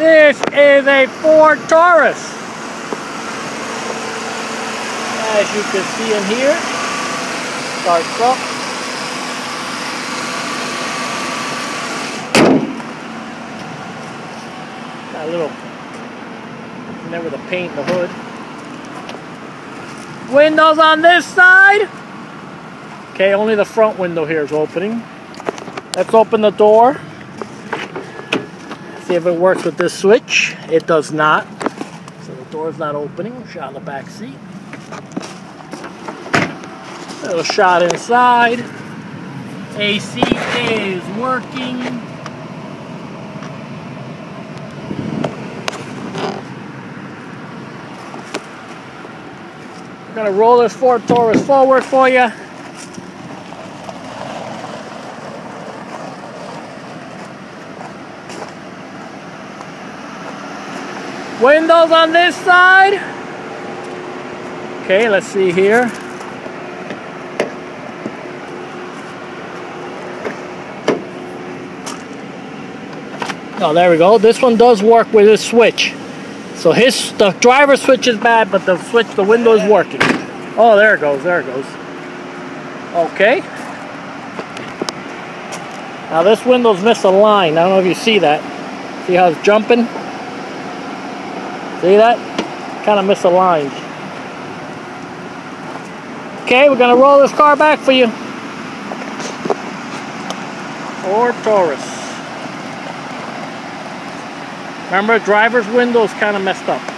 This is a Ford Taurus. As you can see in here, starts up. Got a little, remember the paint in the hood. Windows on this side. Okay, only the front window here is opening. Let's open the door. See if it works with this switch. It does not. So the door's not opening. Shot in the back seat. Little shot inside. AC is working. We're gonna roll this Ford Taurus forward for you. Windows on this side. Okay, let's see here. Oh, there we go. This one does work with this switch. So his the driver switch is bad, but the switch, the window is working. Oh, there it goes. There it goes. Okay. Now this window's missed a line. I don't know if you see that. See how it's jumping? See that? Kind of misaligned. Okay, we're gonna roll this car back for you. Or Taurus. Remember, driver's window is kind of messed up.